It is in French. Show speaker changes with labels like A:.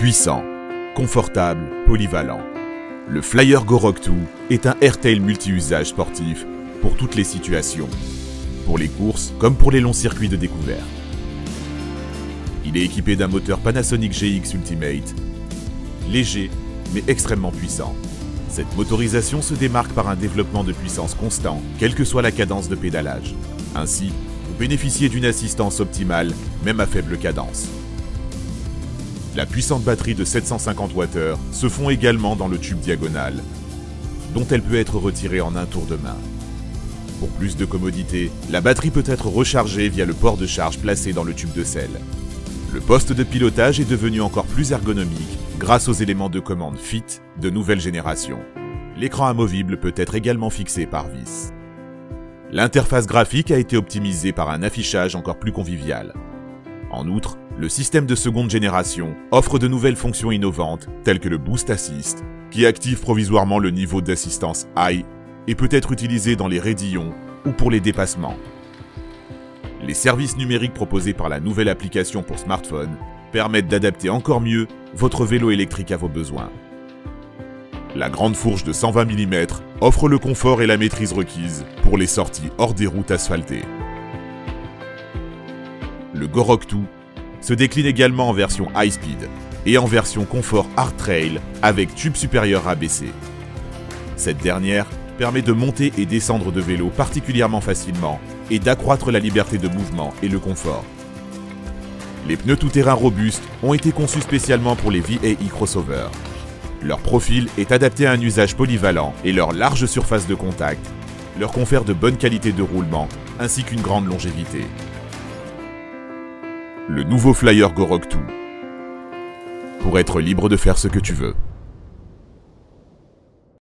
A: Puissant, confortable, polyvalent. Le Flyer Go Rock 2 est un airtail multi-usage sportif pour toutes les situations, pour les courses comme pour les longs circuits de découverte. Il est équipé d'un moteur Panasonic GX Ultimate, léger mais extrêmement puissant. Cette motorisation se démarque par un développement de puissance constant, quelle que soit la cadence de pédalage. Ainsi, vous bénéficiez d'une assistance optimale, même à faible cadence. La puissante batterie de 750 Wh se fond également dans le tube diagonal, dont elle peut être retirée en un tour de main. Pour plus de commodité, la batterie peut être rechargée via le port de charge placé dans le tube de sel. Le poste de pilotage est devenu encore plus ergonomique grâce aux éléments de commande FIT de nouvelle génération. L'écran amovible peut être également fixé par vis. L'interface graphique a été optimisée par un affichage encore plus convivial. En outre, le système de seconde génération offre de nouvelles fonctions innovantes telles que le Boost Assist, qui active provisoirement le niveau d'assistance High et peut être utilisé dans les raidillons ou pour les dépassements. Les services numériques proposés par la nouvelle application pour smartphone permettent d'adapter encore mieux votre vélo électrique à vos besoins. La grande fourche de 120 mm offre le confort et la maîtrise requise pour les sorties hors des routes asphaltées. Le Gorok 2 se décline également en version high speed et en version confort hard trail avec tube supérieur abaissé. Cette dernière permet de monter et descendre de vélo particulièrement facilement et d'accroître la liberté de mouvement et le confort. Les pneus tout-terrain robustes ont été conçus spécialement pour les VAE crossover. Leur profil est adapté à un usage polyvalent et leur large surface de contact leur confère de bonnes qualités de roulement ainsi qu'une grande longévité. Le nouveau Flyer Go Rock 2. Pour être libre de faire ce que tu veux.